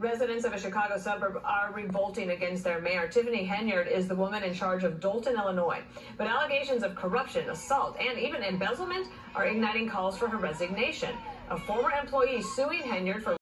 Residents of a Chicago suburb are revolting against their mayor. Tiffany Henyard is the woman in charge of Dolton, Illinois. But allegations of corruption, assault, and even embezzlement are igniting calls for her resignation. A former employee suing Henyard for